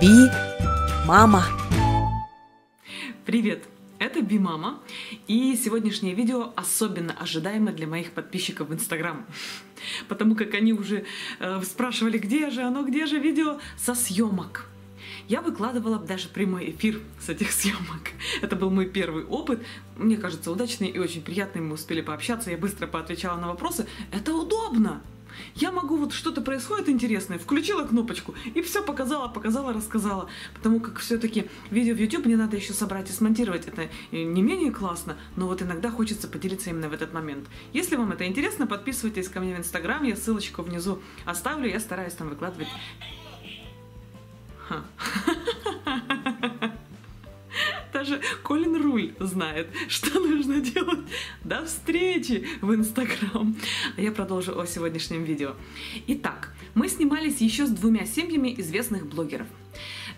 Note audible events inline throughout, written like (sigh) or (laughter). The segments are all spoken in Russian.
Би Мама. Привет! Это Би Мама, и сегодняшнее видео особенно ожидаемо для моих подписчиков в Инстаграм, (laughs) потому как они уже э, спрашивали, где же оно, где же видео со съемок. Я выкладывала даже прямой эфир с этих (laughs) съемок. Это был мой первый опыт. Мне кажется, удачный и очень приятный. Мы успели пообщаться, я быстро поотвечала на вопросы. Это удобно! Я могу вот что-то происходит интересное, включила кнопочку и все показала, показала, рассказала. Потому как все-таки видео в YouTube мне надо еще собрать и смонтировать. Это не менее классно, но вот иногда хочется поделиться именно в этот момент. Если вам это интересно, подписывайтесь ко мне в Инстаграм, я ссылочку внизу оставлю, я стараюсь там выкладывать. Ха. (laughs) Даже Колин Руль знает, (laughs) что нужно делать. До встречи в Инстаграм. А я продолжу о сегодняшнем видео. Итак, мы снимались еще с двумя семьями известных блогеров.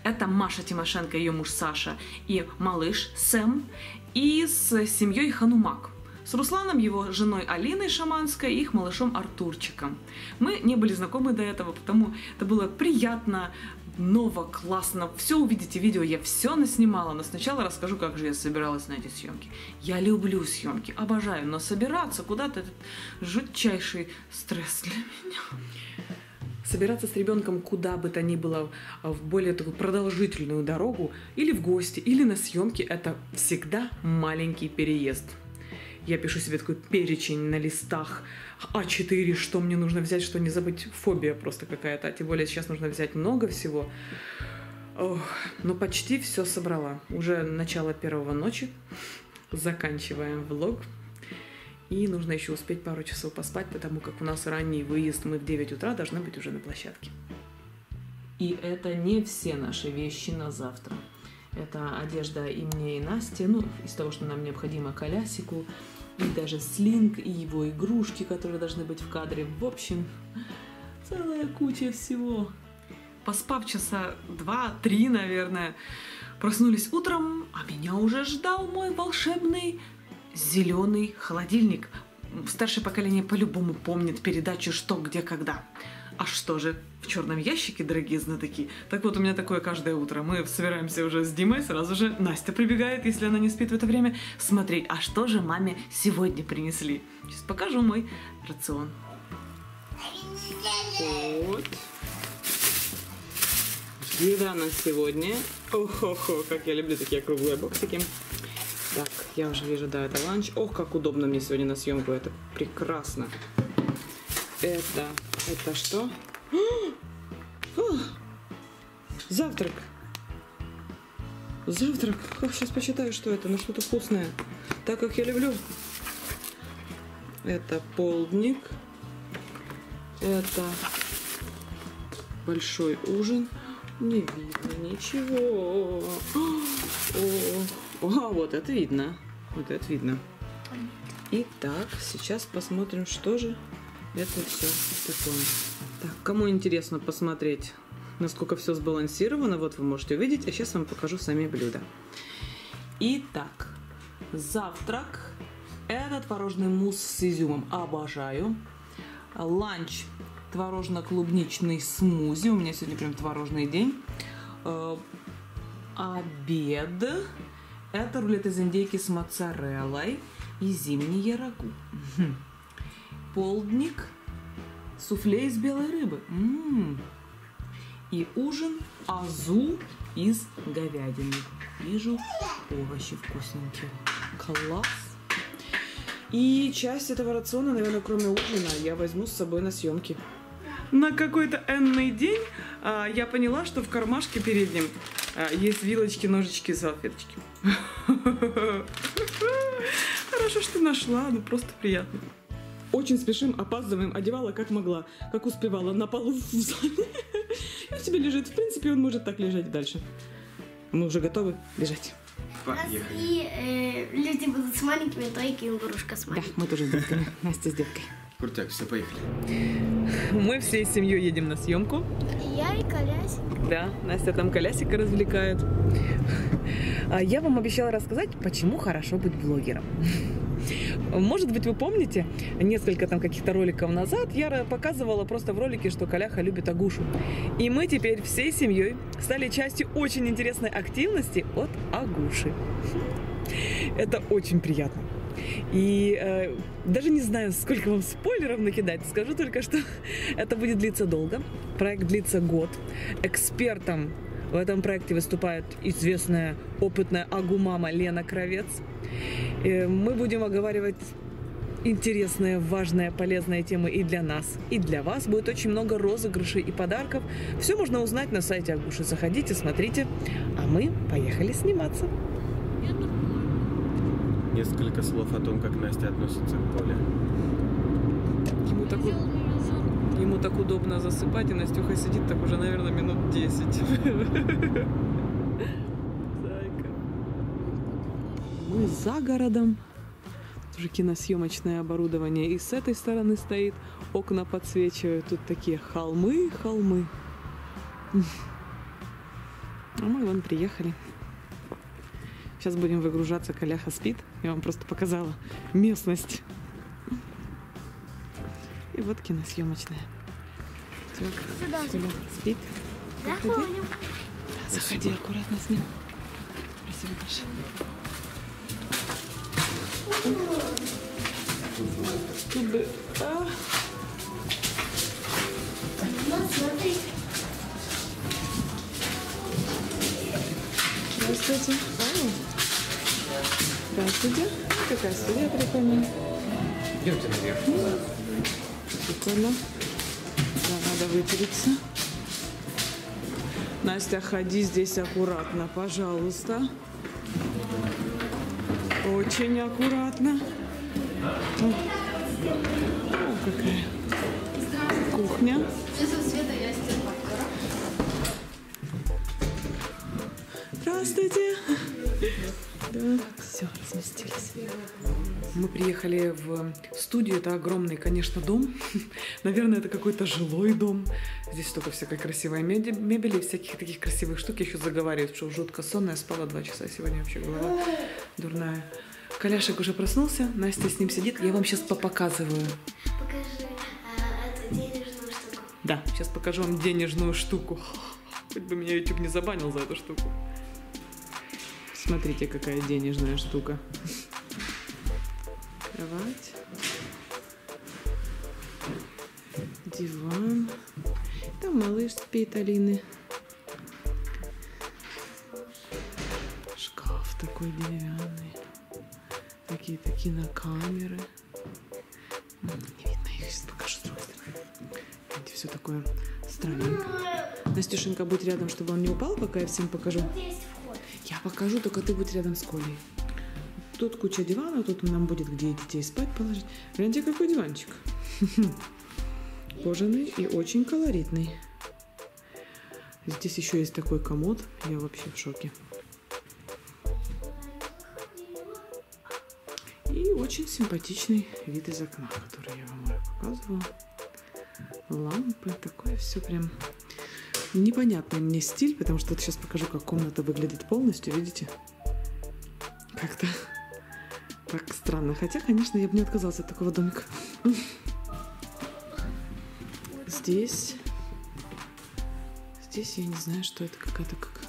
Это Маша Тимошенко, ее муж Саша, и малыш Сэм, и с семьей Ханумак с Русланом, его женой Алиной Шаманской и их малышом Артурчиком. Мы не были знакомы до этого, потому это было приятно, ново, классно. Все увидите видео, я все наснимала, но сначала расскажу, как же я собиралась на эти съемки. Я люблю съемки, обожаю, но собираться куда-то это жутчайший стресс для меня. Собираться с ребенком куда бы то ни было в более такую продолжительную дорогу, или в гости, или на съемки, это всегда маленький переезд. Я пишу себе такой перечень на листах А4, что мне нужно взять, что не забыть. Фобия просто какая-то. Тем более сейчас нужно взять много всего. Ох, ну, почти все собрала. Уже начало первого ночи. Заканчиваем влог. И нужно еще успеть пару часов поспать, потому как у нас ранний выезд. Мы в 9 утра должны быть уже на площадке. И это не все наши вещи на завтра. Это одежда и мне, и Насте, ну, из того, что нам необходимо колясику, и даже слинг, и его игрушки, которые должны быть в кадре. В общем, целая куча всего. Поспав часа два-три, наверное, проснулись утром, а меня уже ждал мой волшебный зеленый холодильник. Старшее поколение по-любому помнит передачу «Что, где, когда». А что же в черном ящике, дорогие знатоки? Так вот, у меня такое каждое утро. Мы собираемся уже с Димой, сразу же Настя прибегает, если она не спит в это время, смотреть, а что же маме сегодня принесли. Сейчас покажу мой рацион. Вот. Еда на сегодня. Ох-хо-хо, как я люблю такие круглые боксики. Так, я уже вижу, да, это ланч. Ох, как удобно мне сегодня на съемку, это прекрасно. Это это что? О, завтрак. Завтрак. Ох, сейчас почитаю, что это. Ну, что-то вкусное. Так, как я люблю. Это полдник. Это большой ужин. Не видно ничего. О, о, вот это видно. Вот это видно. Итак, сейчас посмотрим, что же это все такое. Так, кому интересно посмотреть, насколько все сбалансировано, вот вы можете увидеть. А сейчас вам покажу сами блюда. Итак, завтрак. Это творожный мусс с изюмом. Обожаю. Ланч. Творожно-клубничный смузи. У меня сегодня прям творожный день. Э, обед. Это рулет из индейки с моцареллой и зимние рагу полдник, суфле из белой рыбы. М-м-м. И ужин азу из говядины. Вижу овощи вкусненькие. Класс! И часть этого рациона, наверное, кроме ужина, я возьму с собой на съемки. На какой-то энный день а, я поняла, что в кармашке переднем а, есть вилочки, ножички, салфеточки. (laughs) Хорошо, что нашла, ну просто приятно. Очень спешим, опаздываем, одевала как могла, как успевала, на полу в зале. (laughs) И он себе лежит. В принципе, он может так лежать дальше. Мы уже готовы бежать. Поехали. И э, люди будут с маленькими, то и кенгурушка с маленькими. Да, мы тоже с детками. Настя с деткой. Крутяк, все, поехали. Мы всей семьей едем на съемку. Я и колясик. Да, Настя там колясика развлекает. А я вам обещала рассказать, почему хорошо быть блогером. Может быть, вы помните, несколько там каких-то роликов назад я показывала просто в ролике, что Каляха любит Агушу. И мы теперь всей семьей стали частью очень интересной активности от Агуши. Это очень приятно. И э, даже не знаю, сколько вам спойлеров накидать. Скажу только, что (laughs) это будет длиться долго. Проект длится год. Экспертом в этом проекте выступает известная опытная агумама Лена Кровец. И мы будем оговаривать интересные, важные, полезные темы и для нас, и для вас. Будет очень много розыгрышей и подарков. Все можно узнать на сайте Агуши. Заходите, смотрите. А мы поехали сниматься. Несколько слов о том, как Настя относится к Поле. Ему так, ему так удобно засыпать, и Настюха сидит так уже, наверное, минут 10. Зайка. Мы за городом. Уже киносъемочное оборудование. И с этой стороны стоит, окна подсвечивают. Тут такие холмы, холмы. А мы вон приехали. Сейчас будем выгружаться, Коляха спит. Я вам просто показала местность. И вот киносъемочная. Так, Коля спит. Заходим. Заходи аккуратно с ним. Спасибо большое. Тут бы... а. Здравствуйте. Здравствуйте. Какая студия прикольная. Идемте наверх. Прикольно. Да, надо вытереться. Настя, ходи здесь аккуратно, пожалуйста. Очень аккуратно. О, О, какая кухня. Здравствуйте. Да, все, разместились. Мы приехали в студию. Это огромный, конечно, дом. (laughs) Наверное, это какой-то жилой дом. Здесь столько всякой красивой мебели, всяких таких красивых штук. Я еще заговариваю, что жутко сонная. Спала два часа сегодня вообще голова дурная. Коляшек уже проснулся, Настя с ним сидит. Я вам сейчас показываю. Покажи а, эту денежную штуку. Да, сейчас покажу вам денежную штуку. (laughs) Хоть бы меня YouTube не забанил за эту штуку. Смотрите, какая денежная штука. Кровать. Диван. Там малыш спит, Алины. Шкаф такой деревянный. Какие-то кинокамеры. М, Не видно их, сейчас покажу с другой стороны. Видите, все такое странненькое. Настюшенька, будь рядом, чтобы он не упал, пока я всем покажу. Я покажу, только ты будь рядом с Колей. Тут куча дивана, тут нам будет где детей спать положить. Гляньте, какой диванчик. (laughs) Кожаный и очень колоритный. Здесь еще есть такой комод. Я вообще в шоке. И очень симпатичный вид из окна, который я вам уже показывала. Лампы, такое все прям непонятный мне стиль, потому что вот сейчас покажу, как комната выглядит полностью, видите? Как-то (laughs) так странно. Хотя, конечно, я бы не отказалась от такого домика. Здесь... Здесь я не знаю, что это какая-то как...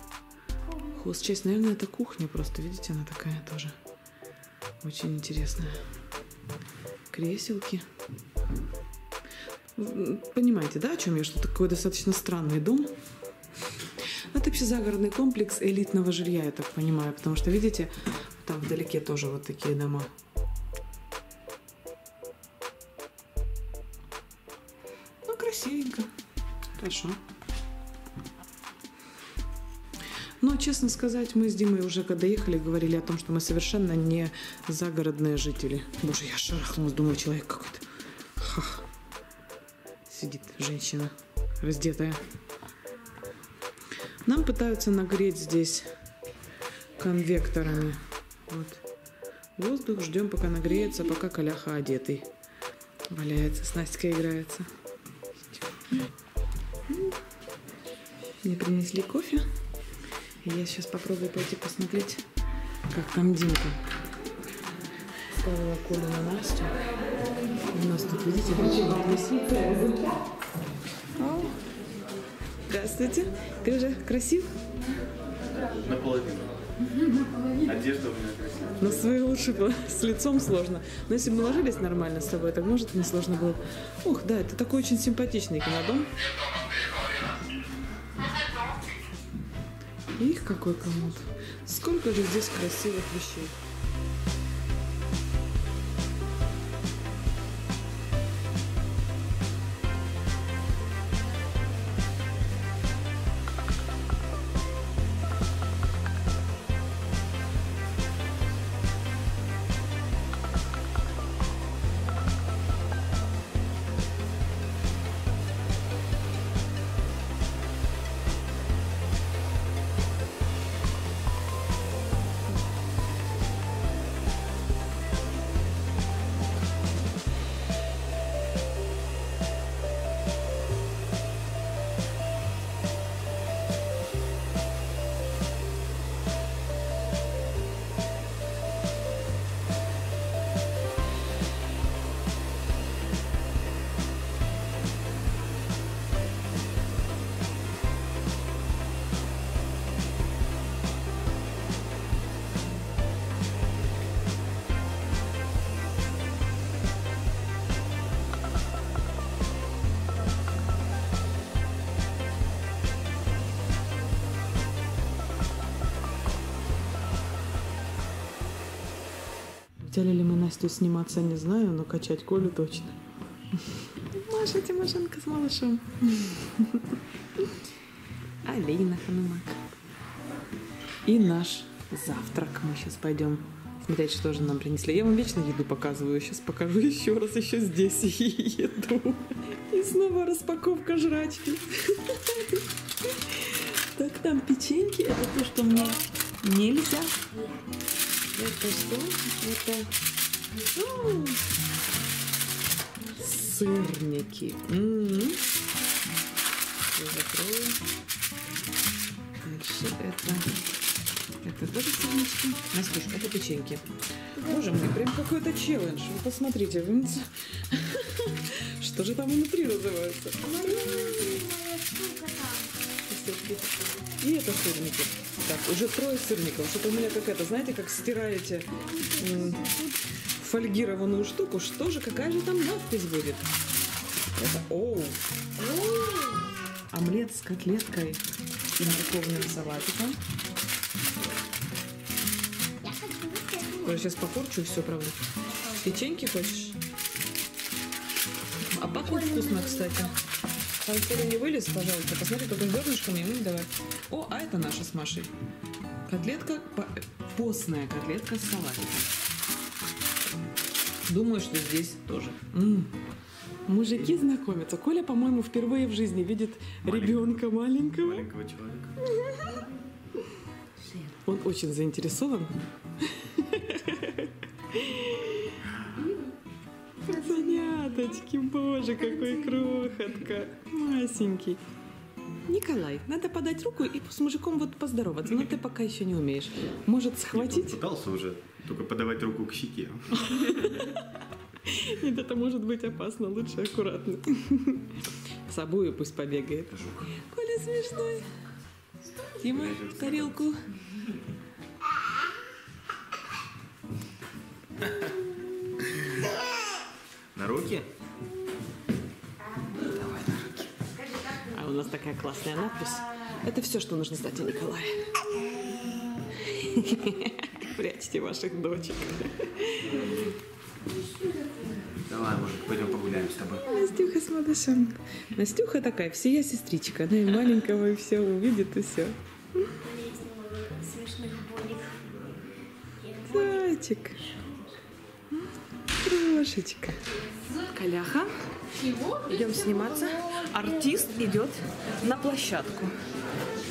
Хозчасть, наверное, это кухня просто, видите, она такая тоже очень интересная. Креселки. Понимаете, да, о чем я? Что такой достаточно странный дом. Ну, Это вообще загородный комплекс элитного жилья, я так понимаю. Потому что, видите, там вдалеке тоже вот такие дома. Ну, красивенько. Хорошо. Но, честно сказать, мы с Димой уже когда ехали, говорили о том, что мы совершенно не загородные жители. Боже, я шарахнулась, думаю, человек какой-то. Женщина раздетая. Нам пытаются нагреть здесь конвекторами. Вот. Воздух ждем, пока нагреется, пока коляха одетый. Валяется, с Настикой играется. Мне принесли кофе. Я сейчас попробую пойти посмотреть, как там Димка. представила Колю на Настю. У нас тут, видите. О, Здравствуйте. Ты уже красив? Наполовину. Одежда у меня красивая. На свои лучше было. С лицом сложно. Но если бы мы ложились нормально с тобой, так может не сложно было. Ух, да, это такой очень симпатичный кинодом. Их какой комод. Сколько же здесь красивых вещей. Взяли ли мы Настю сниматься, не знаю, но качать Колю точно. Маша Тимошенко с малышом. Алина Ханумак. И наш завтрак. Мы сейчас пойдем смотреть, что же нам принесли. Я вам вечно еду показываю. Сейчас покажу еще раз, еще здесь (laughs) еду. И снова распаковка жрачки. Так, там печеньки. Это то, что мне нельзя. Это что? Это М, сырники. М. Я закрою. Дальше это... Это тоже сырнички. Настюшка, это печеньки. Боже мой, прям какой-то челлендж. Вы посмотрите. вы- (laughs) Что же там внутри называется? И это сырники. Так, уже трое сырников. Что-то у меня как это, знаете, как стираете фольгированную штуку. Что же, какая же там надпись будет? Это, оу. Омлет с котлеткой и морковным салатиком. Я сейчас попорчу все, правда. Печеньки хочешь? А пахнет вкусно, кстати. Там Коля не вылез, пожалуйста. Посмотри, только зернышками ему давай. О, а это наша с Машей. Котлетка, по- постная котлетка с салатиком. Думаю, что здесь тоже. М. Мужики знакомятся. Коля, по-моему, впервые в жизни видит ребенка маленького. Маленького человека. Он очень заинтересован. Заняточки, боже, какой крохотка. Масенький. Николай, надо подать руку и с мужиком вот поздороваться, но ты пока еще не умеешь. Может, схватить? пытался уже только подавать руку к щеке. Нет, это может быть опасно, лучше аккуратно. С обои пусть побегает. Коля смешной. Дима, тарелку. На руки? А у нас такая классная надпись. Это все, что нужно знать о Николае. (laughs) Прячьте ваших дочек. Давай, может, пойдем погуляем с тобой. Настюха с малышом. Настюха такая, всея сестричка. Она и маленького, и все увидит, и все. Зайчик. Крошечка. Коляха. Идем сниматься. Артист идет на площадку.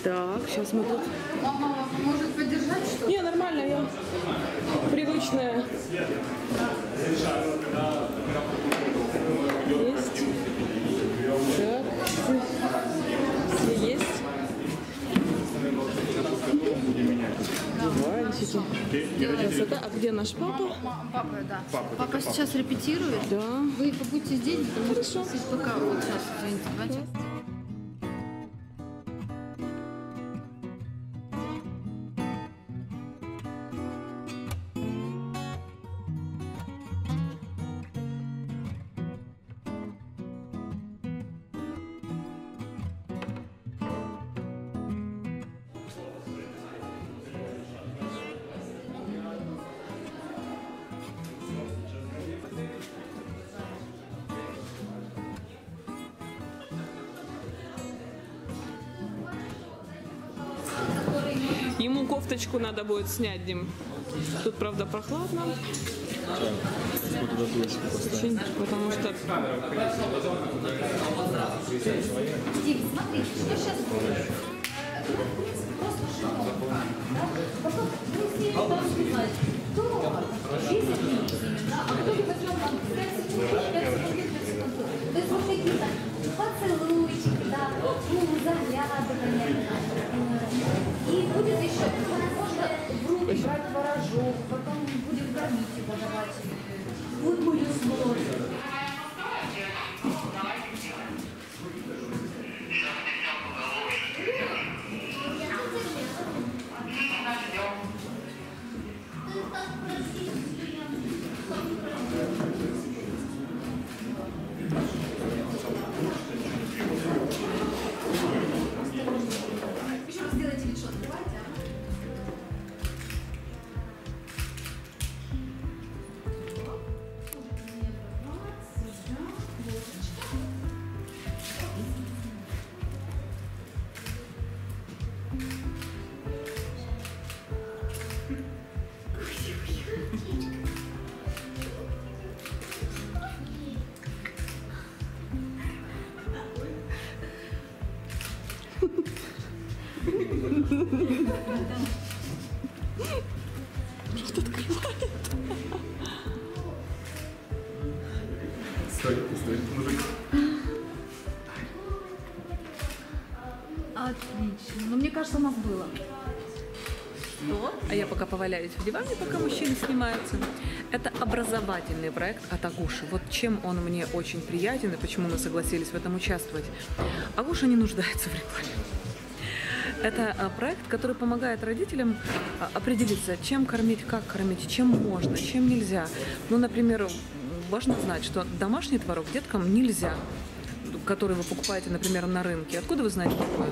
Так, сейчас мы тут... Мама может поддержать что Не, нормально, я привычная. Есть. Так, мультики. Красота. А где наш папа? Папа, да. Папа, сейчас репетирует. Да. Вы побудьте здесь, потому что пока вот сейчас, извините, давайте. Ему кофточку надо будет снять, Дим. Тут, правда, прохладно. Потому что Дим, смотри, что сейчас принципе, просто да? Потом мы с ними должны знать, кто 10 минут с ними, да? А потом мы возьмем там Поваляюсь в диване, пока мужчины снимаются. Это образовательный проект от Агуши. Вот чем он мне очень приятен и почему мы согласились в этом участвовать. Агуша не нуждается в рекламе. Это а, проект, который помогает родителям а, определиться, чем кормить, как кормить, чем можно, чем нельзя. Ну, например, важно знать, что домашний творог деткам нельзя, который вы покупаете, например, на рынке. Откуда вы знаете такое?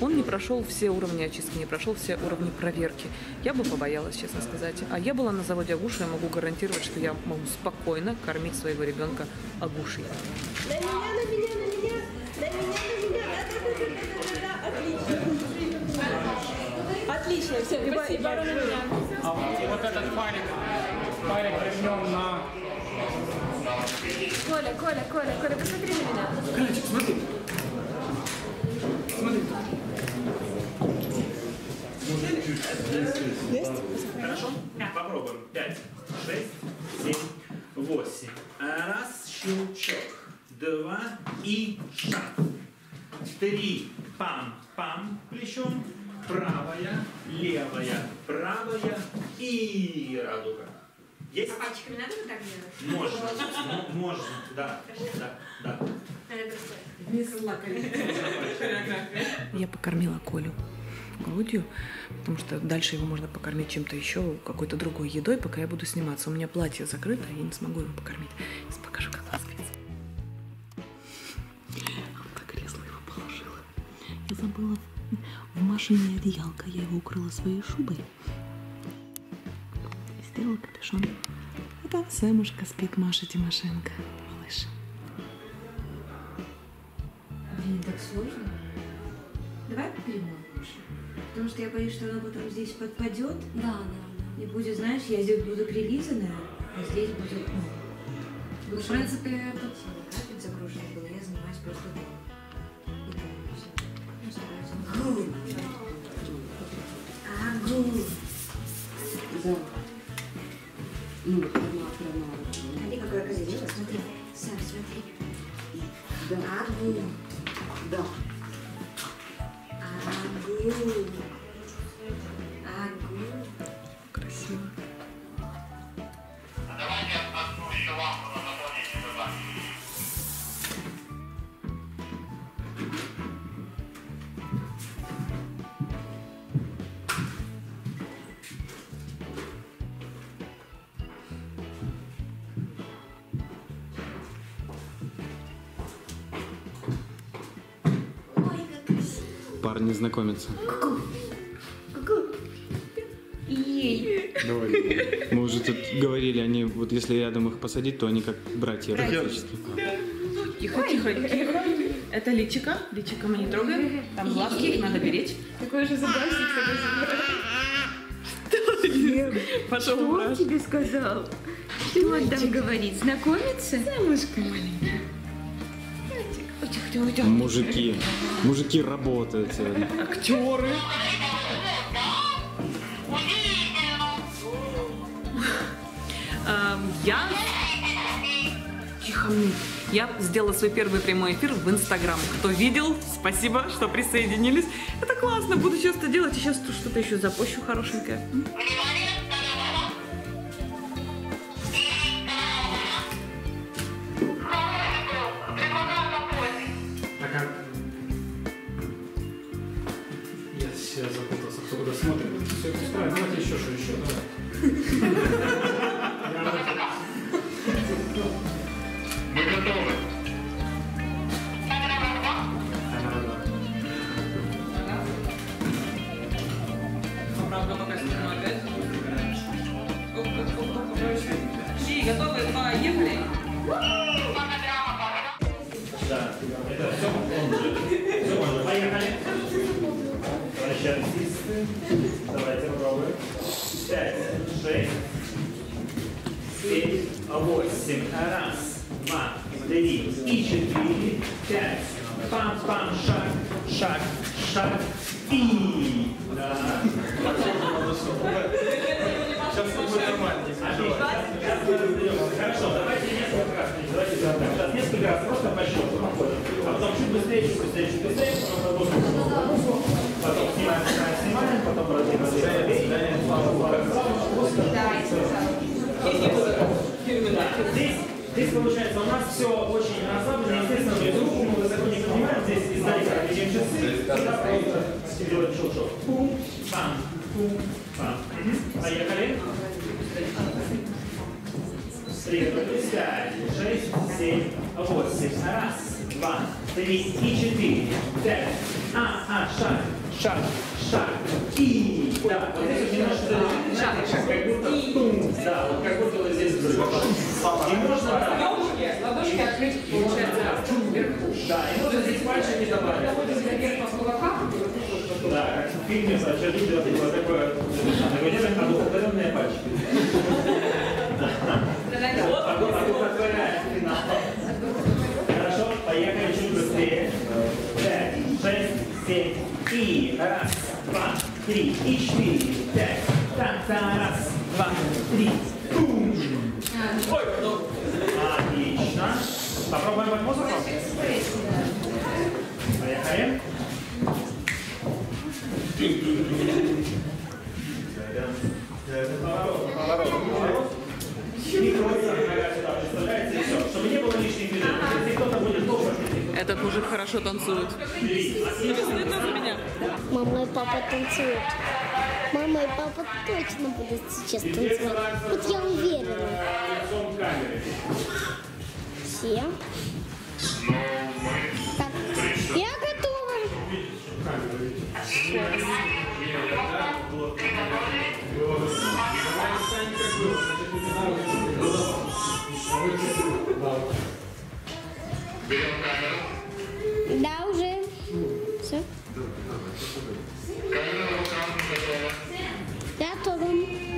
Он не прошел все уровни очистки, не прошел все уровни проверки. Я бы побоялась, честно сказать. А я была на заводе Агуши, я могу гарантировать, что я могу спокойно кормить своего ребенка Агушей. На меня, на меня, на меня, на меня, на меня, да, да, да, да, да, да, отлично. Отлично, все, на меня. А вот этот парик, парик вернем на... Коля, Коля, Коля, Коля, посмотри на меня. Крыльчик, смотри. Смотри. Хорошо? Попробуем. Пять, шесть, семь, восемь. Раз, щелчок. Два и шаг. Три. Пам-пам плечом. Правая, левая, правая и радуга. Есть? Пальчиками надо вот так делать? Можно. Можно. Да. Да. Да. Я покормила Колю грудью, потому что дальше его можно покормить чем-то еще, какой-то другой едой, пока я буду сниматься. У меня платье закрыто, я не смогу его покормить. Сейчас покажу, как он спит. Вот так кресло его положила. Я забыла в, машине одеялко, я его укрыла своей шубой. Сделала капюшон. А там Сэмушка спит, Маша Тимошенко, Блин, так сложно. Давай перемоем лучше. Потому что я боюсь, что она потом здесь подпадет. Да, да, И будет, знаешь, я здесь буду прилизанная, а здесь будет, ну, лучше. В принципе, это... парни знакомятся. Ей. Мы уже тут говорили, они вот если рядом их посадить, то они как братья практически. Тихо, тихо, тихо. Это личика. Личика мы не трогаем. Там глазки, их надо беречь. Такой же забавник, Пошел Что он тебе сказал? Что он там говорит? Знакомиться? Самушка маленькая. Мужики. Мужики работают. Актеры. Эм, Я... Тихо, мне. Я сделала свой первый прямой эфир в Инстаграм. Кто видел, спасибо, что присоединились. Это классно, буду часто делать. И сейчас тут что-то еще запущу хорошенькое. Возвращаемся. Давайте попробуем. Пять, шесть, семь, восемь. Раз, два, три и четыре, пять. Пам-пам, шаг, шаг, шаг. И... Да. Сейчас будет нормально. Хорошо, давайте несколько раз. Давайте сейчас несколько раз просто по счету находим. А потом чуть быстрее, чуть быстрее, чуть быстрее, потом продолжим. Потом снимаем, снимаем, снимаем, потом продолжим. Да, Здесь, здесь получается у нас все очень расслаблено, естественно, есть руку мы высоко не поднимаем, здесь издалека видим часы, сюда просто делаем шел-шел. Пум, пам, пум, пам. Поехали. Приготовились. Пять, шесть, семь, восемь. Раз, два, три и четыре. Пять. А, а, шаг, шаг, шаг. И. Да, вот здесь немножко шаг, шаг, как будто тум. Да, вот как будто вот здесь взрыв. И можно так. Ладошки открыть, получается, вверху. Да, и можно здесь пальчики добавить. Вверх по кулакам. Да, как в фильме «Саша Видео» было такое, дело, одухотворенные пальчики. Одухотворяем финал. Хорошо, поехали чуть быстрее. Пять, шесть, семь, и раз, два, три, и четыре, пять, та-та, раз, два, три, бум. Ой, ну, отлично. Попробуем под музыку? Поехали. Поворот, поворот, Этот мужик хорошо стыдно за меня? Мама и папа танцуют. Мама и папа точно будут сейчас танцевать. Вот я уверена. Все. Так, я готова. Да, Готово. Не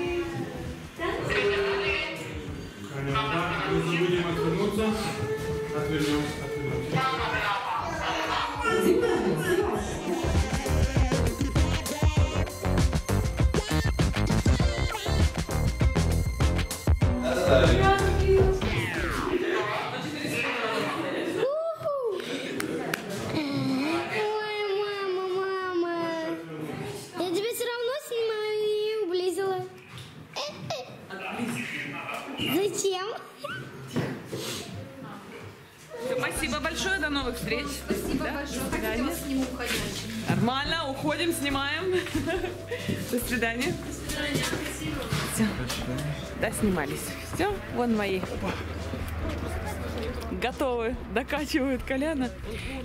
Да, снимались. Все, вон мои. готовы, докачивают Коляна.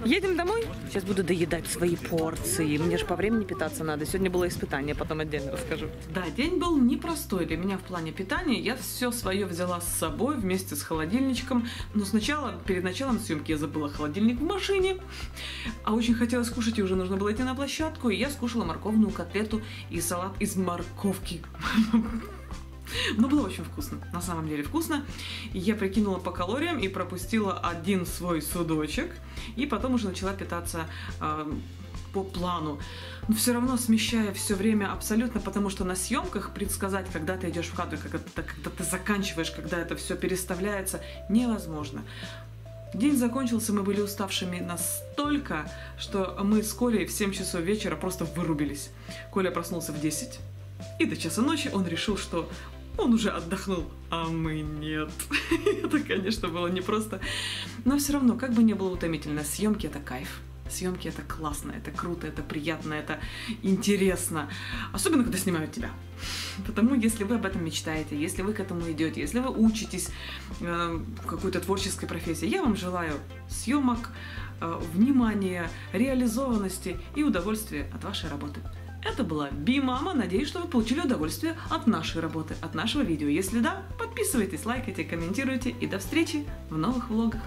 Едем домой? Сейчас буду доедать свои порции. Мне же по времени питаться надо. Сегодня было испытание, потом отдельно расскажу. Да, день был непростой для меня в плане питания. Я все свое взяла с собой вместе с холодильничком. Но сначала, перед началом съемки я забыла холодильник в машине. А очень хотелось кушать, и уже нужно было идти на площадку. И я скушала морковную котлету и салат из морковки. Но было очень вкусно, на самом деле вкусно. Я прикинула по калориям и пропустила один свой судочек. И потом уже начала питаться э, по плану. Но все равно смещая все время абсолютно, потому что на съемках предсказать, когда ты идешь в кадр, когда, когда ты заканчиваешь, когда это все переставляется, невозможно. День закончился, мы были уставшими настолько, что мы с Колей в 7 часов вечера просто вырубились. Коля проснулся в 10, и до часа ночи он решил, что он уже отдохнул, а мы нет. (laughs) это, конечно, было непросто. Но все равно, как бы не было утомительно, съемки это кайф. Съемки это классно, это круто, это приятно, это интересно. Особенно, когда снимают тебя. Потому если вы об этом мечтаете, если вы к этому идете, если вы учитесь э, какой-то творческой профессии, я вам желаю съемок, э, внимания, реализованности и удовольствия от вашей работы. Это была Би Мама. Надеюсь, что вы получили удовольствие от нашей работы, от нашего видео. Если да, подписывайтесь, лайкайте, комментируйте и до встречи в новых влогах.